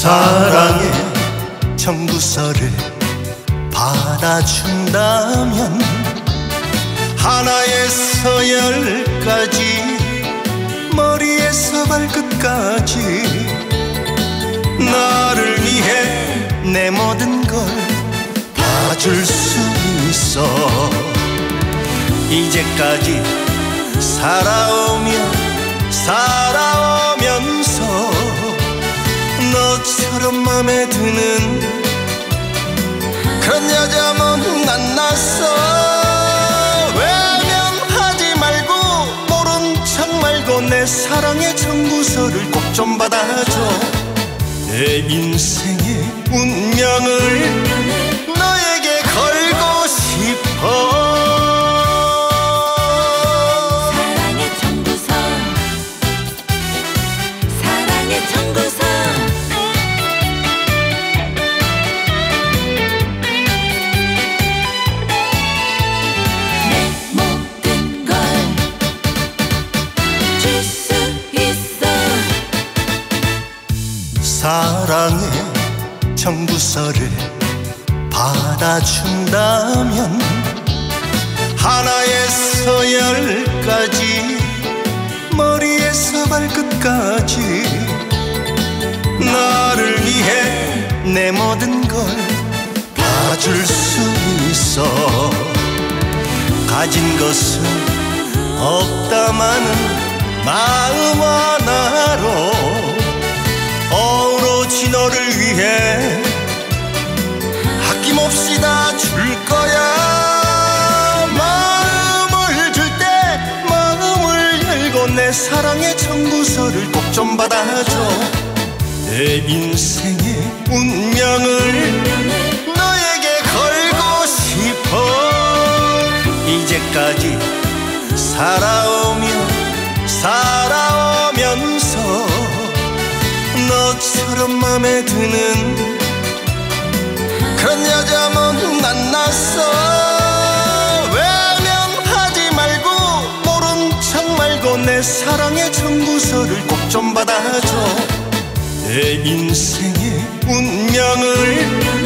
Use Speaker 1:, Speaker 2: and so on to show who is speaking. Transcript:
Speaker 1: 사랑의 청구서를 받아준다면 하나에서 열까지 머리에서 발끝까지 나를 위해 내 모든 걸 다 줄 수 있어. 이제까지 살아오며 살아 너처럼 맘에 드는 그런 여자 못 만났어. 외면하지 말고 모른 척 말고 내 사랑의 청구서를 꼭 좀 받아줘. 내 인생의 운명을
Speaker 2: 사랑의
Speaker 1: 청구서를 받아준다면 하나에서 열까지 머리에서 발끝까지 나를 위해 내 모든 걸 다 줄 수 있어. 가진 것은 없다마는 마음 하나로 내 사랑의 청구서를 꼭 좀 받아줘. 내 인생의 운명을 너에게 걸고 싶어. 이제까지 살아오며 살아오면서 너처럼 맘에 드는 그런 여자 못 만났어 내 사랑의 청구서를 꼭 좀 받아줘. 내 인생의 운명을